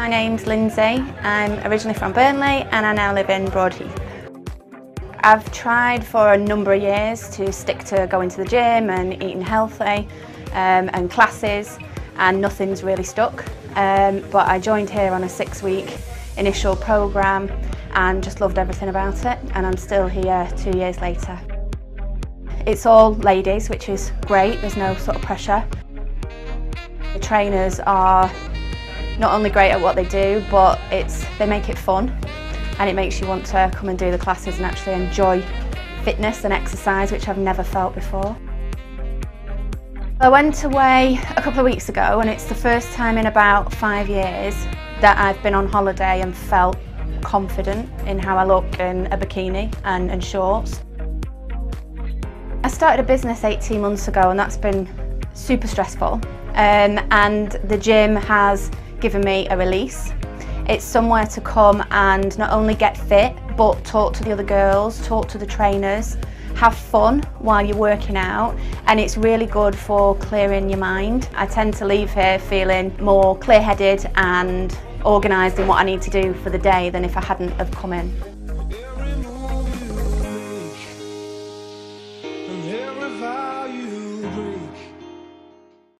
My name's Lyndsey. I'm originally from Burnley and I now live in Broadheath. I've tried for a number of years to stick to going to the gym and eating healthy um, and classes and nothing's really stuck. Um, but I joined here on a six week initial programme and just loved everything about it and I'm still here two years later. It's all ladies which is great, there's no sort of pressure. The trainers are not only great at what they do but it's they make it fun and it makes you want to come and do the classes and actually enjoy fitness and exercise, which I've never felt before. I went away a couple of weeks ago and it's the first time in about five years that I've been on holiday and felt confident in how I look in a bikini and, and shorts. I started a business 18 months ago and that's been super stressful um, and the gym has given me a release it's somewhere to come and not only get fit, but talk to the other girls, talk to the trainers, have fun while you're working out and it's really good for clearing your mind. I tend to leave here feeling more clear-headed and organised in what I need to do for the day than if I hadn't have come in. every